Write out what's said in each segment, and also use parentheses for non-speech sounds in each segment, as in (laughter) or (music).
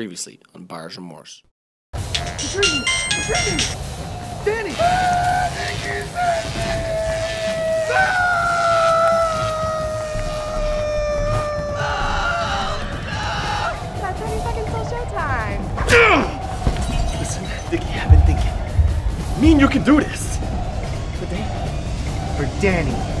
Previously on Buyer's Remorse. Retreating! Retreating! Danny! About 30 seconds till. Listen, Dickie, I've been thinking. Me and you can do this. For Danny. For Danny.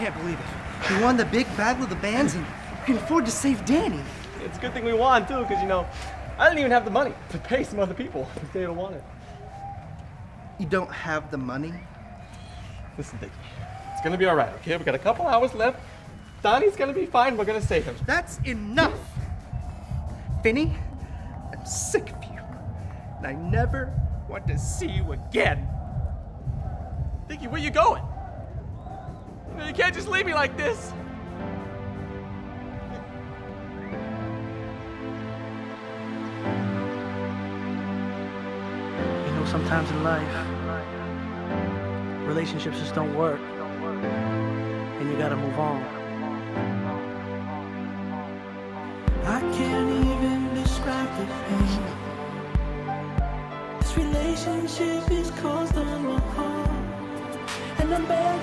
Can't believe it. We won the big battle of the bands and we can afford to save Danny. It's a good thing we won too, because you know, I didn't even have the money to pay some other people if they don't want it. You don't have the money? Listen, Dickie, it's gonna be all right, okay? We got a couple hours left. Donnie's gonna be fine. We're gonna save him. That's enough. Vinny, I'm sick of you. And I never want to see you again. Dickie, where you going? You you can't just leave me like this. You know, sometimes in life, relationships just don't work. And you gotta move on. I can't even describe the pain. This relationship is caused on my heart. And I'm begging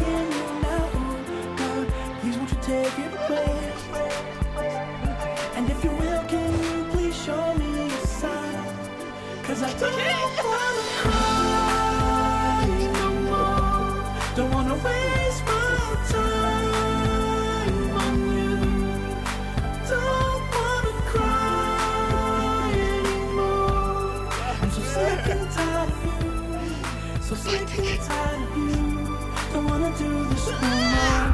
Cause I don't wanna cry no more. Don't wanna waste my time on you. Don't wanna cry anymore. I'm so sick and tired of you. So sick and tired of you. Don't wanna do this no more.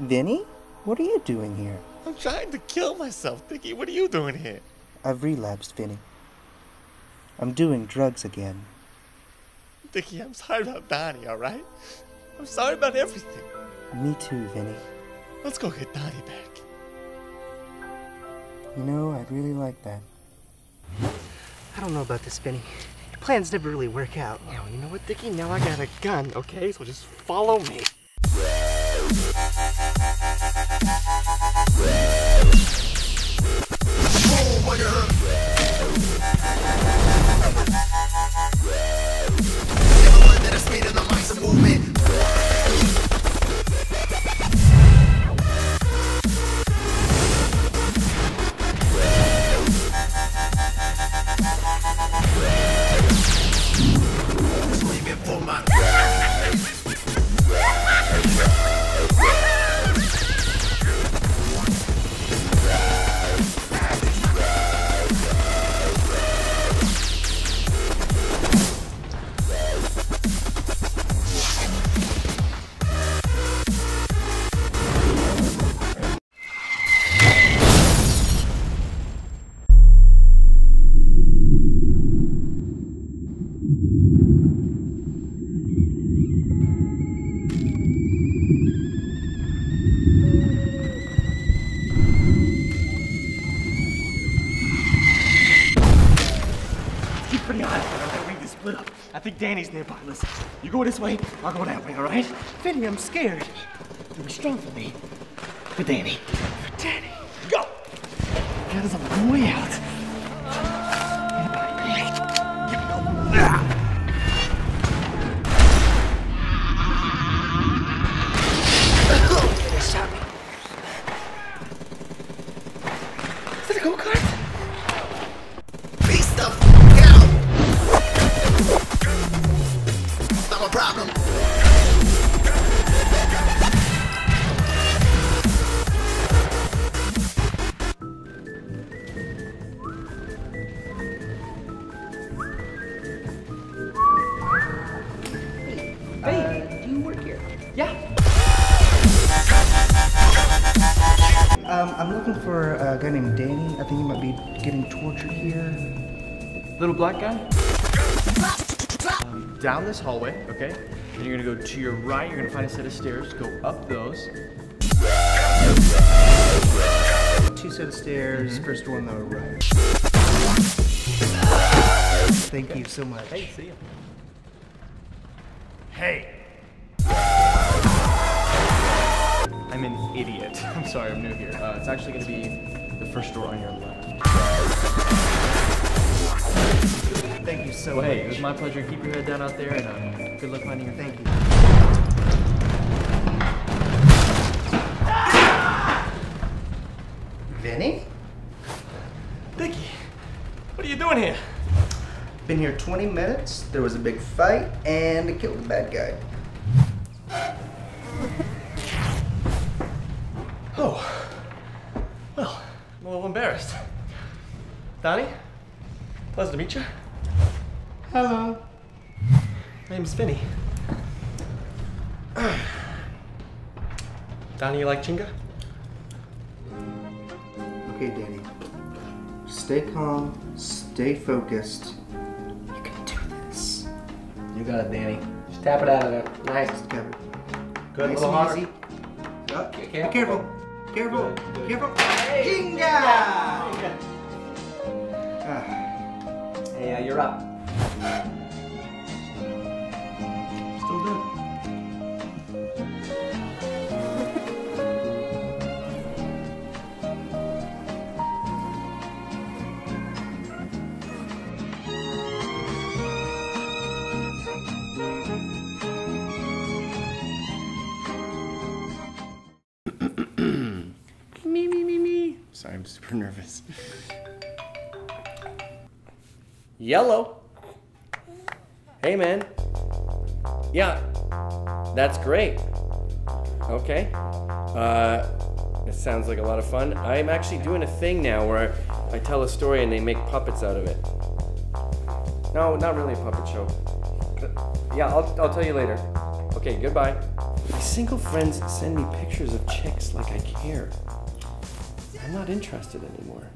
Vinny? What are you doing here? I'm trying to kill myself, Dickie. What are you doing here? I've relapsed, Vinny. I'm doing drugs again. Dickie, I'm sorry about Donnie, all right? I'm sorry about everything. Me too, Vinny. Let's go get Donnie back. You know, I'd really like that. I don't know about this, Vinny. Your plans never really work out. Now, you know what, Dickie? Now I got a gun, okay? So just follow me. Keep I think Danny's nearby. Listen, you go this way, I'll go that way, all right? Vinny, I'm scared. You'll be strong for me. For Danny. For Danny. Go! Us on the way out. Not my problem. Hey, do you work here? Yeah. Um, I'm looking for a guy named Danny. I think he might be getting tortured here. Little black guy? Um, down this hallway, okay? Then you're gonna go to your right, you're gonna find a set of stairs, go up those. Two set of stairs, first one on the right. Thank you so much. Hey, see ya. Hey. I'm an idiot. (laughs) I'm sorry, I'm new here. Uh, it's actually going to be the first door on your left. So Well, much. hey, it was my pleasure. Keep your head down out there, and um, good luck finding your Thank you. Vinny? Vicky, what are you doing here? Been here 20 minutes. There was a big fight, and I killed the bad guy. Oh. Well, I'm a little embarrassed. Donnie? Pleasure to meet you. Hello. My name's Vinny. Donnie, you like Jenga? Okay, Danny. Stay calm, stay focused. You can do this. You got it, Danny. Just tap it out of there. Nice. Kevin. Good, nice little and harder. easy. Up. Be careful. careful. Careful. Careful. Jenga! Ah. Hey, uh, you're up. Still good. (coughs) Me, me, me, me. Sorry, I'm super nervous. Yellow. Hey, man. Yeah, that's great. Okay. Uh, it sounds like a lot of fun. I'm actually doing a thing now where I tell a story and they make puppets out of it. No, not really a puppet show. Yeah, I'll, I'll tell you later. Okay, goodbye. My single friends send me pictures of chicks like I care. I'm not interested anymore.